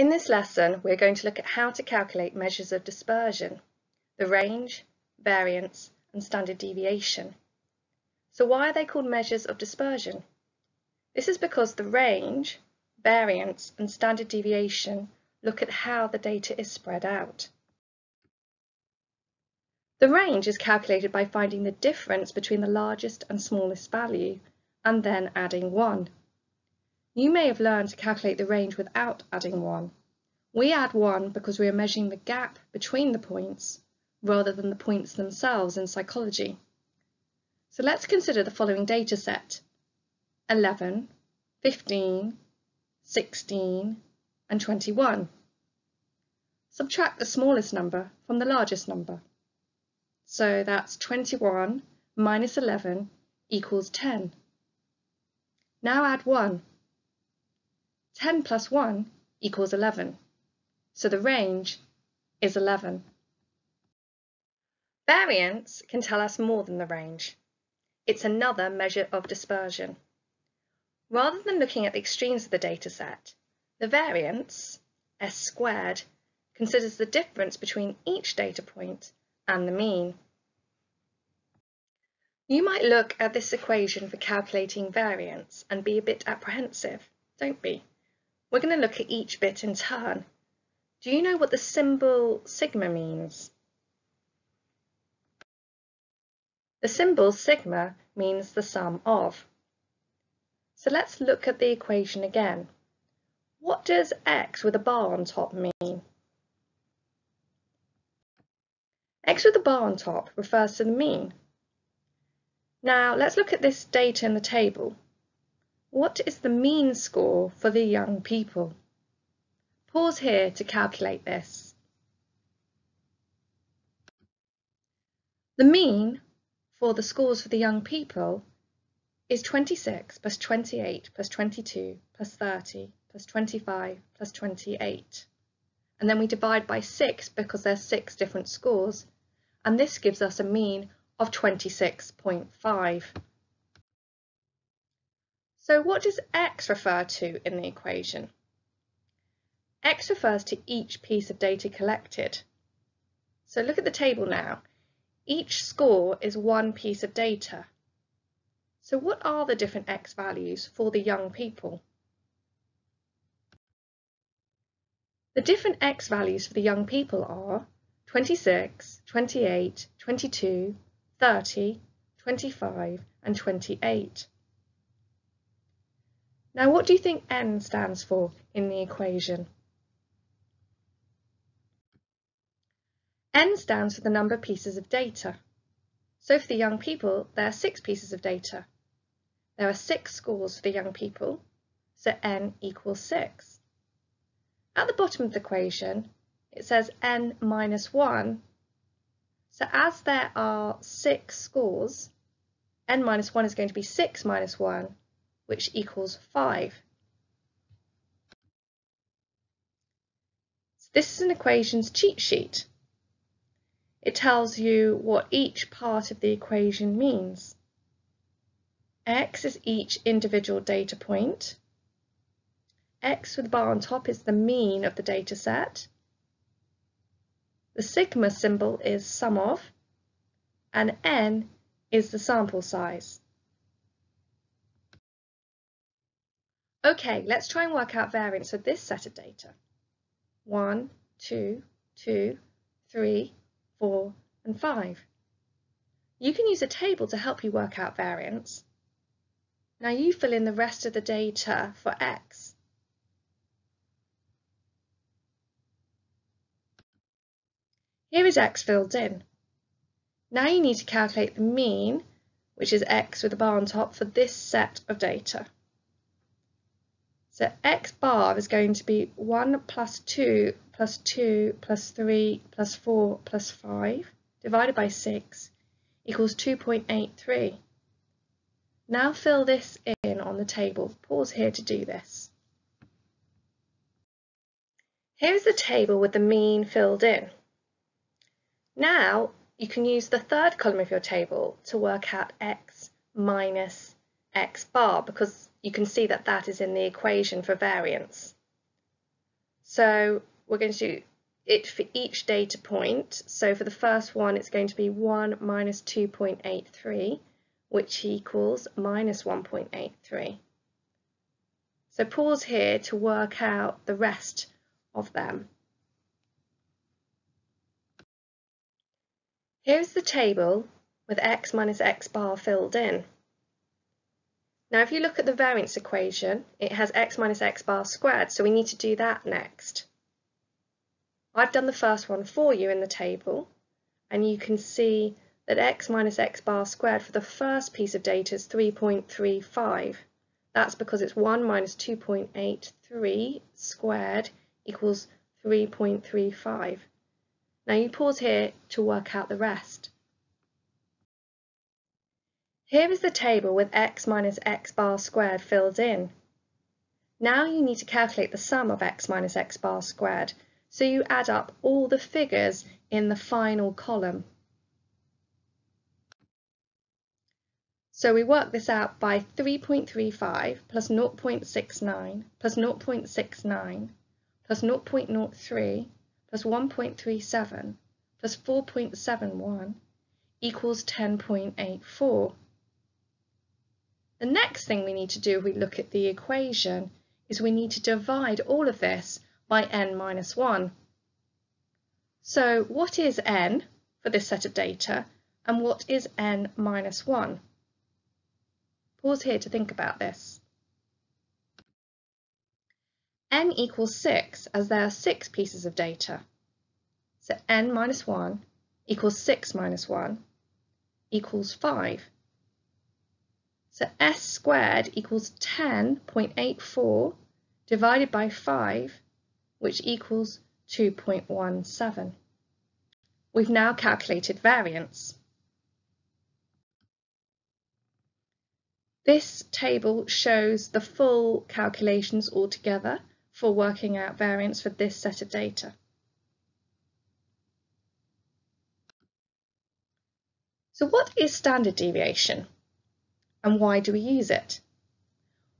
In this lesson, we're going to look at how to calculate measures of dispersion, the range, variance, and standard deviation. So why are they called measures of dispersion? This is because the range, variance, and standard deviation look at how the data is spread out. The range is calculated by finding the difference between the largest and smallest value, and then adding 1. You may have learned to calculate the range without adding 1. We add 1 because we are measuring the gap between the points rather than the points themselves in psychology. So let's consider the following data set. 11, 15, 16 and 21. Subtract the smallest number from the largest number. So that's 21 minus 11 equals 10. Now add 1. 10 plus 1 equals 11. So the range is 11. Variance can tell us more than the range. It's another measure of dispersion. Rather than looking at the extremes of the dataset, the variance, S squared, considers the difference between each data point and the mean. You might look at this equation for calculating variance and be a bit apprehensive, don't be. We're going to look at each bit in turn. Do you know what the symbol sigma means? The symbol sigma means the sum of. So let's look at the equation again. What does x with a bar on top mean? x with a bar on top refers to the mean. Now let's look at this data in the table. What is the mean score for the young people? Pause here to calculate this. The mean for the scores for the young people is 26 plus 28 plus 22 plus 30 plus 25 plus 28. And then we divide by 6 because there's 6 different scores. And this gives us a mean of 26.5. So what does x refer to in the equation? x refers to each piece of data collected. So look at the table now. Each score is one piece of data. So what are the different x values for the young people? The different x values for the young people are 26, 28, 22, 30, 25 and 28. Now what do you think n stands for in the equation? N stands for the number of pieces of data. So for the young people, there are six pieces of data. There are six scores for the young people, so N equals six. At the bottom of the equation, it says N minus one. So as there are six scores, N minus one is going to be six minus one, which equals five. So this is an equations cheat sheet. It tells you what each part of the equation means. X is each individual data point. X with the bar on top is the mean of the data set. The sigma symbol is sum of, and n is the sample size. Okay, let's try and work out variance of this set of data. 1, 2, 2, 3, 4 and 5. You can use a table to help you work out variance. Now you fill in the rest of the data for x. Here is x filled in. Now you need to calculate the mean, which is x with a bar on top, for this set of data. So x bar is going to be 1 plus 2 plus 2 plus 3 plus 4 plus 5 divided by 6 equals 2.83. Now fill this in on the table. Pause here to do this. Here's the table with the mean filled in. Now you can use the third column of your table to work out x minus x bar because you can see that that is in the equation for variance. So we're going to do it for each data point. So for the first one, it's going to be 1 minus 2.83, which equals minus 1.83. So pause here to work out the rest of them. Here's the table with x minus x bar filled in. Now if you look at the variance equation, it has x minus x bar squared, so we need to do that next. I've done the first one for you in the table, and you can see that x minus x bar squared for the first piece of data is 3.35. That's because it's 1 minus 2.83 squared equals 3.35. Now you pause here to work out the rest. Here is the table with x minus x bar squared filled in. Now you need to calculate the sum of x minus x bar squared, so you add up all the figures in the final column. So we work this out by 3.35 plus 0.69 plus 0.69 plus 0.03 plus 1.37 plus 4.71 equals 10.84. The next thing we need to do if we look at the equation is we need to divide all of this by n minus 1. So what is n for this set of data and what is n minus 1? Pause here to think about this. n equals 6 as there are 6 pieces of data. So n minus 1 equals 6 minus 1 equals 5. So s squared equals 10.84 divided by 5, which equals 2.17. We've now calculated variance. This table shows the full calculations altogether for working out variance for this set of data. So what is standard deviation and why do we use it?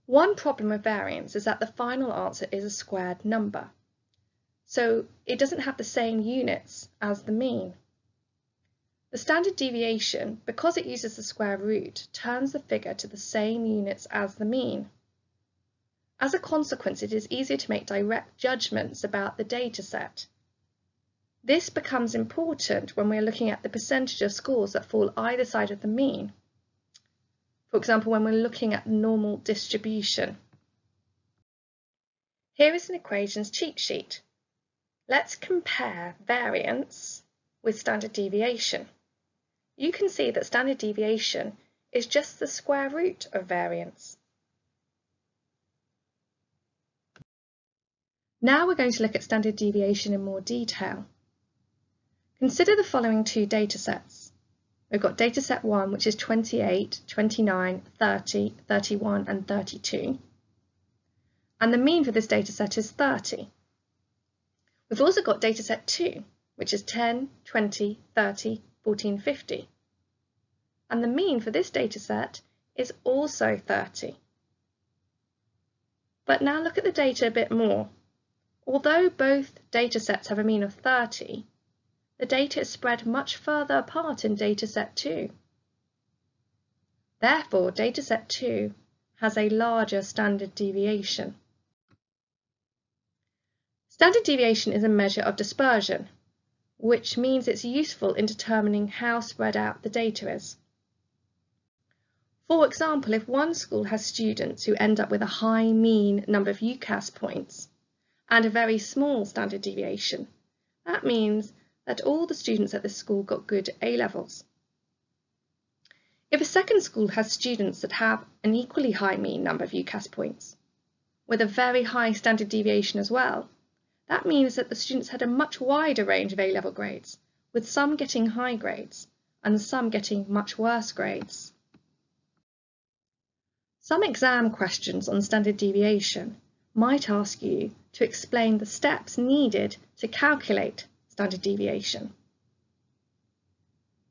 One problem with variance is that the final answer is a squared number. So it doesn't have the same units as the mean. The standard deviation, because it uses the square root, turns the figure to the same units as the mean. As a consequence, it is easier to make direct judgments about the data set. This becomes important when we're looking at the percentage of scores that fall either side of the mean. For example, when we're looking at normal distribution. Here is an equations cheat sheet. Let's compare variance with standard deviation you can see that standard deviation is just the square root of variance. Now we're going to look at standard deviation in more detail. Consider the following two data sets. We've got data set 1, which is 28, 29, 30, 31 and 32. And the mean for this data set is 30. We've also got data set 2, which is 10, 20, 30, 14, 50. And the mean for this data set is also 30. But now look at the data a bit more. Although both data sets have a mean of 30, the data is spread much further apart in dataset 2. Therefore, dataset 2 has a larger standard deviation. Standard deviation is a measure of dispersion, which means it's useful in determining how spread out the data is. For example, if one school has students who end up with a high mean number of UCAS points and a very small standard deviation, that means that all the students at this school got good A levels. If a second school has students that have an equally high mean number of UCAS points, with a very high standard deviation as well, that means that the students had a much wider range of A-level grades, with some getting high grades and some getting much worse grades. Some exam questions on standard deviation might ask you to explain the steps needed to calculate standard deviation.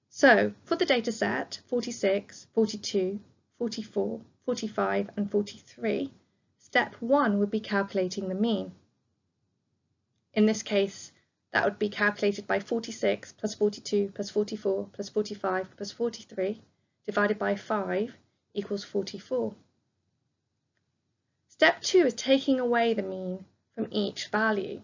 So for the data set 46, 42, 44, 45 and 43, step 1 would be calculating the mean. In this case, that would be calculated by 46 plus 42 plus 44 plus 45 plus 43 divided by 5 equals 44. Step 2 is taking away the mean from each value.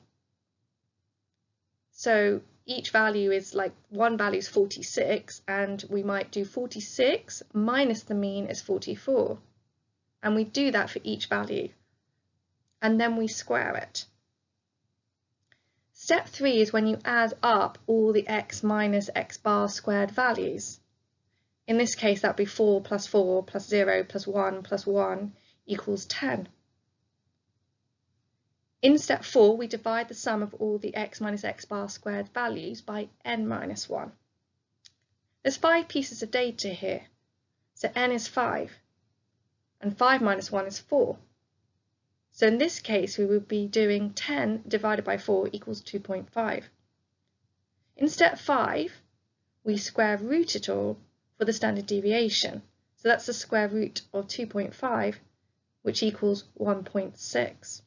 So each value is like one value is 46 and we might do 46 minus the mean is 44 and we do that for each value and then we square it. Step 3 is when you add up all the x minus x bar squared values. In this case that would be 4 plus 4 plus 0 plus 1 plus 1 equals 10. In step 4, we divide the sum of all the x minus x bar squared values by n minus 1. There's five pieces of data here, so n is 5, and 5 minus 1 is 4. So in this case, we would be doing 10 divided by 4 equals 2.5. In step 5, we square root it all for the standard deviation. So that's the square root of 2.5, which equals 1.6.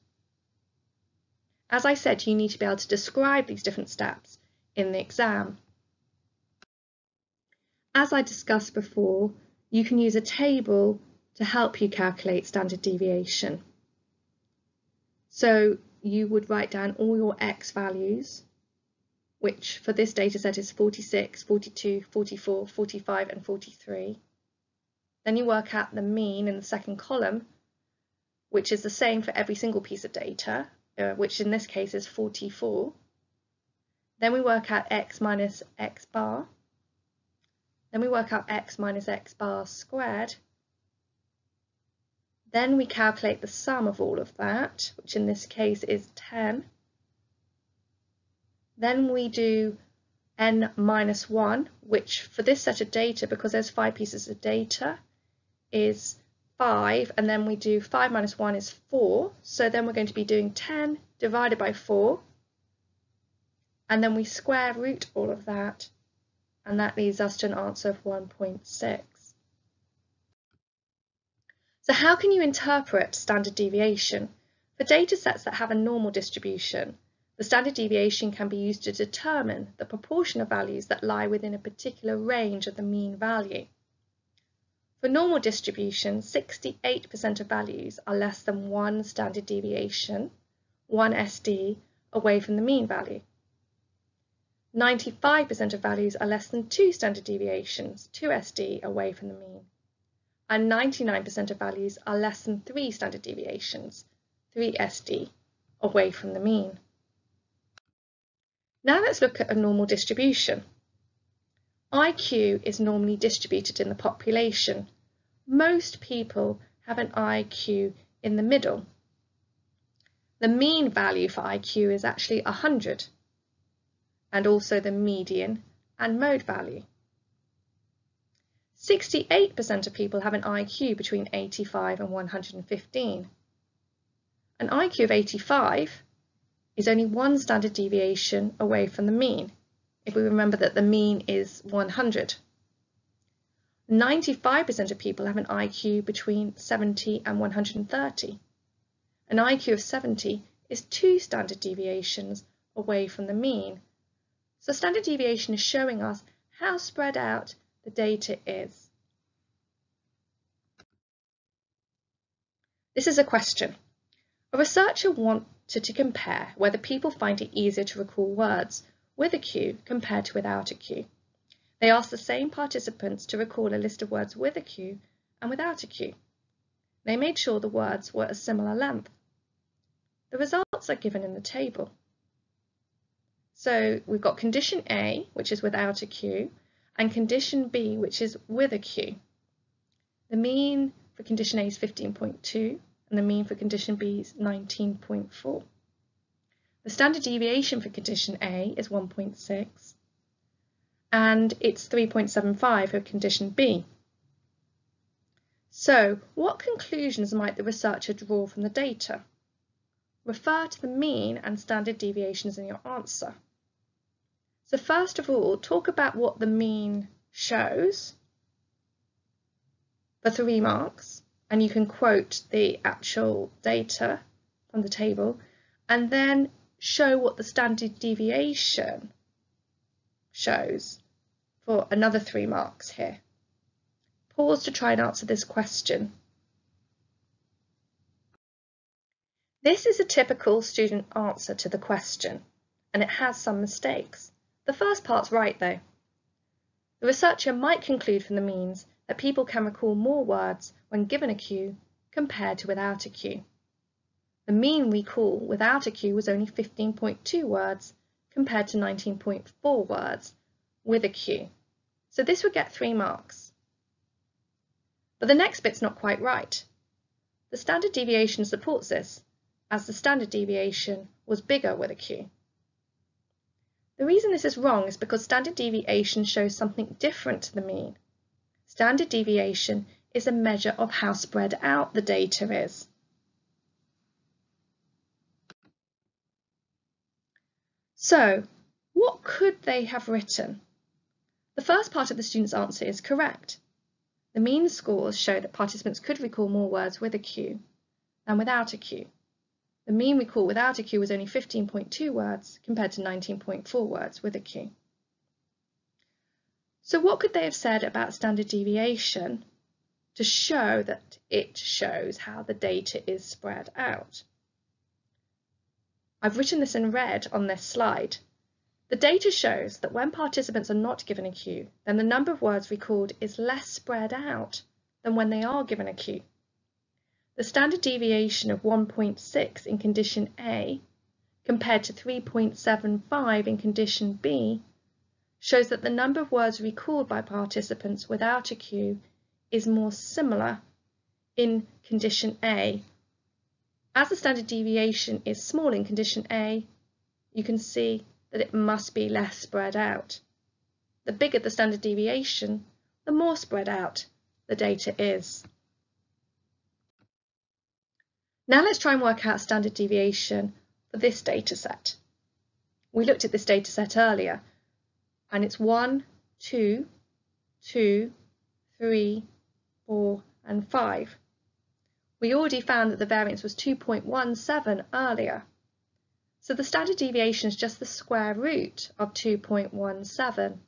As I said, you need to be able to describe these different steps in the exam. As I discussed before, you can use a table to help you calculate standard deviation. So you would write down all your x values, which for this data set is 46, 42, 44, 45 and 43. Then you work out the mean in the second column, which is the same for every single piece of data, which in this case is 44. Then we work out x minus x bar. Then we work out x minus x bar squared. Then we calculate the sum of all of that, which in this case is 10. Then we do n minus 1, which for this set of data, because there's five pieces of data, is 5 and then we do 5 minus 1 is 4 so then we're going to be doing 10 divided by 4 and then we square root all of that and that leads us to an answer of 1.6. So how can you interpret standard deviation? For data sets that have a normal distribution, the standard deviation can be used to determine the proportion of values that lie within a particular range of the mean value. For normal distribution, 68% of values are less than one standard deviation, one SD, away from the mean value. 95% of values are less than two standard deviations, 2 SD, away from the mean. And 99% of values are less than three standard deviations, 3 SD, away from the mean. Now let's look at a normal distribution. IQ is normally distributed in the population. Most people have an IQ in the middle. The mean value for IQ is actually 100 and also the median and mode value. 68% of people have an IQ between 85 and 115. An IQ of 85 is only one standard deviation away from the mean if we remember that the mean is 100. 95% of people have an IQ between 70 and 130. An IQ of 70 is two standard deviations away from the mean. So standard deviation is showing us how spread out the data is. This is a question. A researcher wanted to compare whether people find it easier to recall words with a cue compared to without a cue. They asked the same participants to recall a list of words with a cue and without a cue. They made sure the words were a similar length. The results are given in the table. So we've got condition A, which is without a cue, and condition B, which is with a cue. The mean for condition A is 15.2, and the mean for condition B is 19.4. The standard deviation for condition A is 1.6 and it's 3.75 for condition B. So what conclusions might the researcher draw from the data? Refer to the mean and standard deviations in your answer. So first of all, talk about what the mean shows for three marks, and you can quote the actual data from the table, and then show what the standard deviation shows for another three marks here. Pause to try and answer this question. This is a typical student answer to the question, and it has some mistakes. The first part's right though. The researcher might conclude from the means that people can recall more words when given a cue compared to without a cue. The mean recall without a cue was only 15.2 words compared to 19.4 words with a cue. So this would get three marks. But the next bit's not quite right. The standard deviation supports this, as the standard deviation was bigger with a cue. The reason this is wrong is because standard deviation shows something different to the mean. Standard deviation is a measure of how spread out the data is. So, what could they have written? The first part of the student's answer is correct. The mean scores show that participants could recall more words with a cue than without a cue. The mean recall without a cue was only 15.2 words compared to 19.4 words with a cue. So what could they have said about standard deviation to show that it shows how the data is spread out? I've written this in red on this slide. The data shows that when participants are not given a cue, then the number of words recalled is less spread out than when they are given a cue. The standard deviation of 1.6 in condition A compared to 3.75 in condition B shows that the number of words recalled by participants without a cue is more similar in condition A. As the standard deviation is small in condition A, you can see that it must be less spread out. The bigger the standard deviation, the more spread out the data is. Now let's try and work out standard deviation for this data set. We looked at this data set earlier and it's 1, 2, 2, 3, 4 and 5. We already found that the variance was 2.17 earlier. So the standard deviation is just the square root of 2.17.